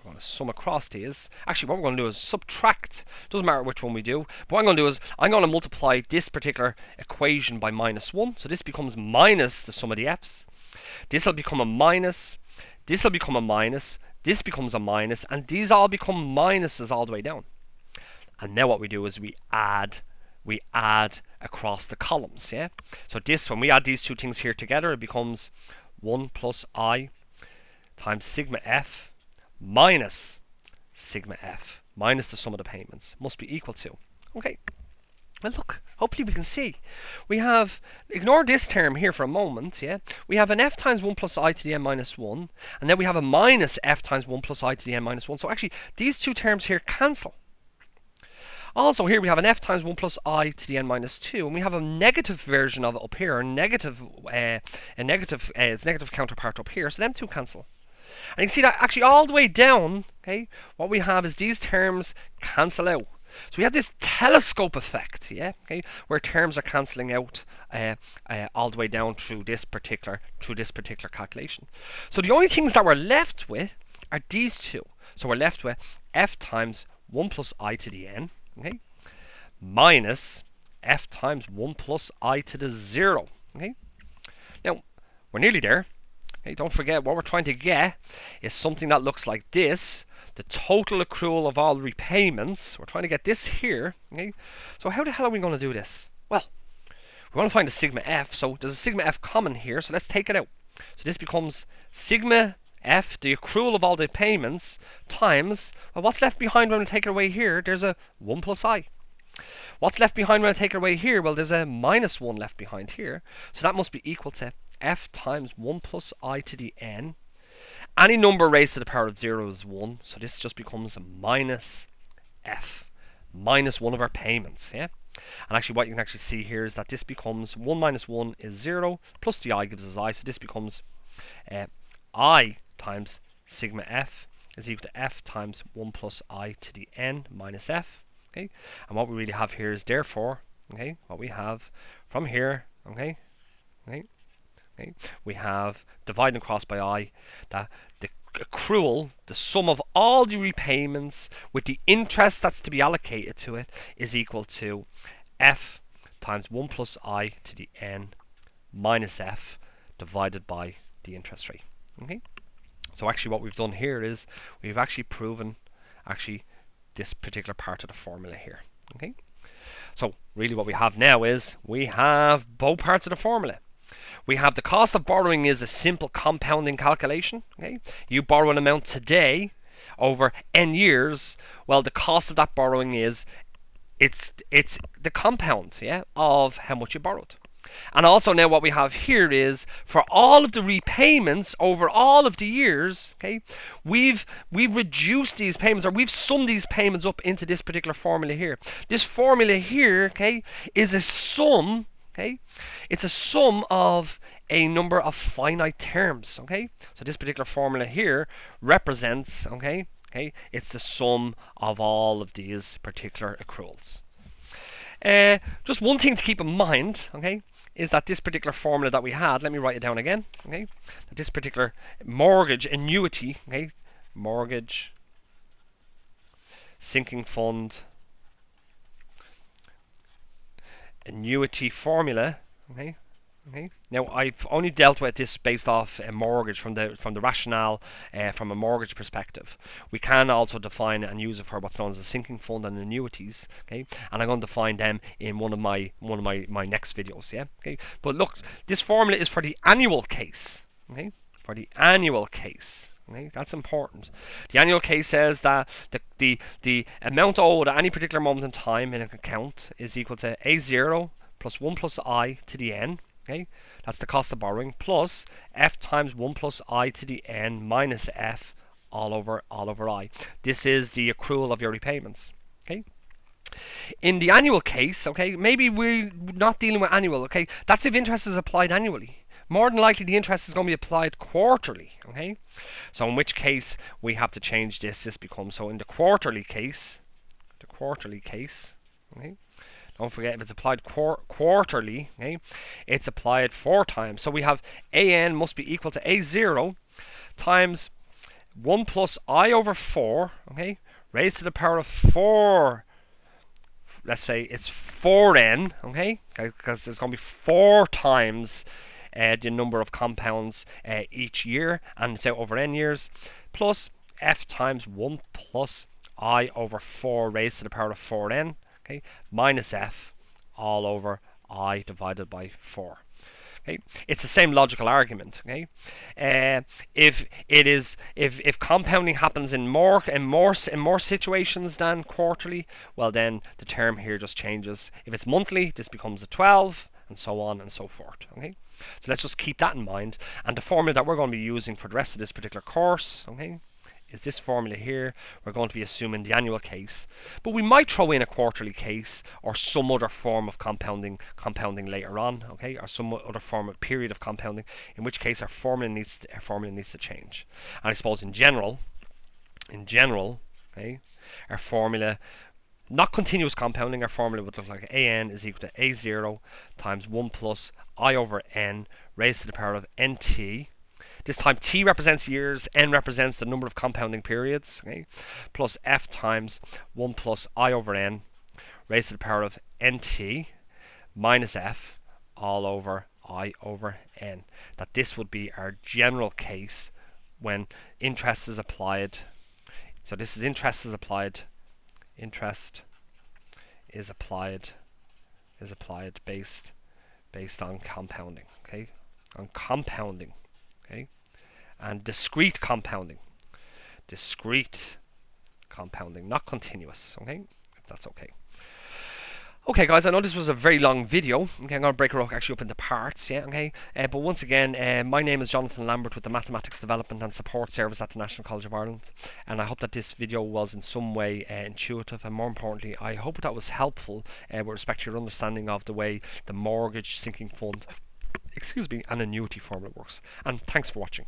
we're going to sum across these. Actually, what we're going to do is subtract. Doesn't matter which one we do. But what I'm going to do is I'm going to multiply this particular equation by minus 1. So this becomes minus the sum of the f's. This will become a minus. This will become a minus. This becomes a minus. And these all become minuses all the way down. And now what we do is we add we add across the columns, yeah? So this, when we add these two things here together, it becomes 1 plus i times sigma f minus sigma f minus the sum of the payments must be equal to. Okay. Well, look, hopefully we can see. We have, ignore this term here for a moment, yeah? We have an f times 1 plus i to the n minus 1, and then we have a minus f times 1 plus i to the n minus 1. So actually, these two terms here cancel. Also, here we have an f times 1 plus i to the n minus 2, and we have a negative version of it up here, a negative, uh, a negative, uh, its negative counterpart up here, so them two cancel. And you can see that actually all the way down, okay, what we have is these terms cancel out. So we have this telescope effect, yeah, okay, where terms are cancelling out uh, uh, all the way down through this particular through this particular calculation. So the only things that we're left with are these two. So we're left with f times 1 plus i to the n, okay, minus f times 1 plus i to the 0, okay. Now, we're nearly there. Okay, don't forget, what we're trying to get is something that looks like this, the total accrual of all repayments. We're trying to get this here, okay. So how the hell are we going to do this? Well, we want to find a sigma f, so there's a sigma f common here, so let's take it out. So this becomes sigma f, the accrual of all the payments, times, well, what's left behind when we take it away here? There's a 1 plus i. What's left behind when I take it away here? Well, there's a minus 1 left behind here. So that must be equal to f times 1 plus i to the n. Any number raised to the power of 0 is 1. So this just becomes a minus f, minus one of our payments. Yeah. And actually what you can actually see here is that this becomes 1 minus 1 is 0, plus the i gives us i. So this becomes uh, i times sigma f is equal to f times 1 plus i to the n minus f. Okay, and what we really have here is therefore, okay, what we have from here, okay, okay, okay, we have dividing across by i that the accrual, the sum of all the repayments with the interest that's to be allocated to it is equal to f times 1 plus i to the n minus f divided by the interest rate. Okay. So actually what we've done here is we've actually proven actually this particular part of the formula here. Okay. So really what we have now is we have both parts of the formula. We have the cost of borrowing is a simple compounding calculation. Okay. You borrow an amount today over n years. Well, the cost of that borrowing is it's it's the compound, yeah, of how much you borrowed. And also now what we have here is for all of the repayments over all of the years, okay, we've we've reduced these payments or we've summed these payments up into this particular formula here. This formula here, okay, is a sum, okay? It's a sum of a number of finite terms, okay? So this particular formula here represents, okay, okay, it's the sum of all of these particular accruals. Uh, just one thing to keep in mind, okay, is that this particular formula that we had, let me write it down again, okay, that this particular mortgage annuity, okay, mortgage sinking fund annuity formula, okay, Okay. Now I've only dealt with this based off a mortgage from the from the rationale uh, from a mortgage perspective. We can also define and use it for what's known as a sinking fund and annuities. Okay, and I'm going to define them in one of my one of my my next videos. Yeah. Okay. But look, this formula is for the annual case. Okay, for the annual case. Okay, that's important. The annual case says that the, the, the amount owed at any particular moment in time in an account is equal to A0 plus 1 plus i to the n Okay, that's the cost of borrowing plus f times 1 plus i to the n minus f all over all over i. This is the accrual of your repayments. Okay. In the annual case, okay, maybe we're not dealing with annual. Okay, that's if interest is applied annually. More than likely, the interest is going to be applied quarterly. Okay, so in which case we have to change this. This becomes so in the quarterly case, the quarterly case. Okay, don't forget, if it's applied quar quarterly, okay, it's applied four times. So we have AN must be equal to A0 times 1 plus i over 4, okay, raised to the power of 4 let's say it's 4n, okay, because there's going to be four times uh, the number of compounds uh, each year, and out over n years, plus f times 1 plus i over 4 raised to the power of 4n, okay, minus f all over i divided by 4. Okay, it's the same logical argument. Okay, uh, if it is if if compounding happens in more in more in more situations than quarterly, well then the term here just changes. If it's monthly, this becomes a 12, and so on and so forth. Okay, so let's just keep that in mind. And the formula that we're going to be using for the rest of this particular course. Okay, is this formula here. We're going to be assuming the annual case, but we might throw in a quarterly case or some other form of compounding compounding later on, okay, or some other form of period of compounding, in which case our formula needs to, our formula needs to change. And I suppose in general, in general, okay, our formula not continuous compounding, our formula would look like an is equal to a0 times 1 plus i over n raised to the power of nt this time t represents years, n represents the number of compounding periods, okay? plus f times 1 plus i over n raised to the power of nt minus f all over i over n. That this would be our general case when interest is applied. So this is interest is applied. Interest is applied is applied based based on compounding. Okay, on compounding okay, and discrete compounding. Discrete compounding, not continuous, okay, if that's okay. Okay guys, I know this was a very long video. Okay, I'm going to break it actually up into parts, yeah, okay. Uh, but once again, uh, my name is Jonathan Lambert with the Mathematics Development and Support Service at the National College of Ireland. And I hope that this video was in some way uh, intuitive and more importantly, I hope that was helpful uh, with respect to your understanding of the way the mortgage sinking fund excuse me, an annuity formula works. And thanks for watching.